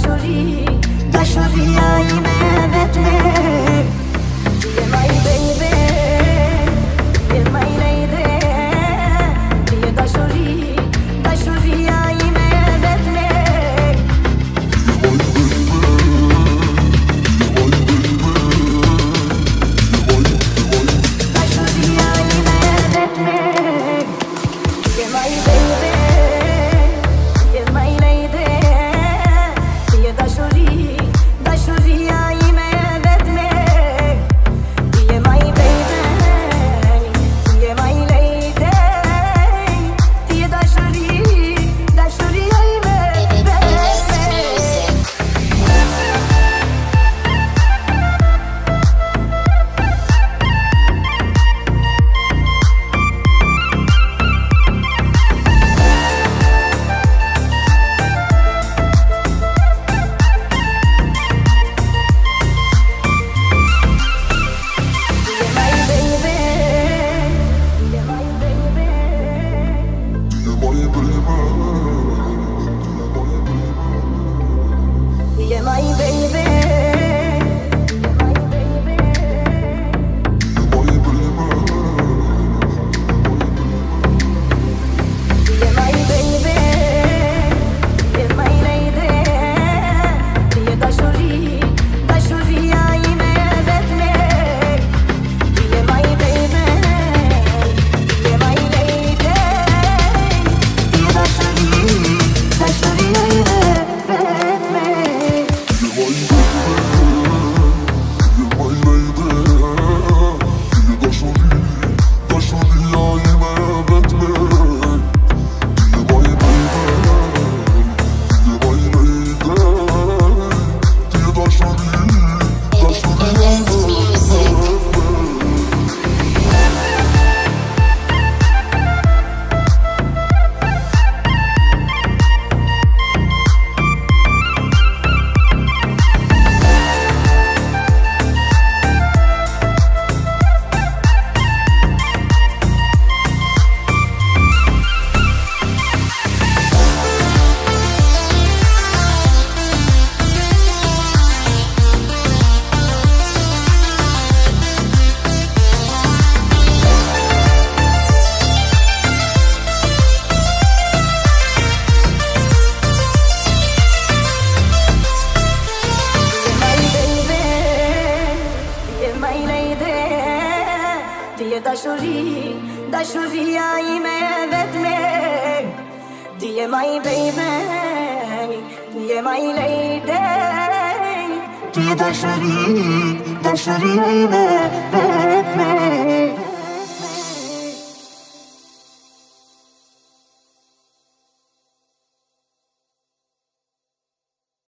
Chovi, da my baby. dashuri Dashuria ime e vetme. Dije ma i baby Dije ma i lady. Ti dashuri Dashuria ime e vetme.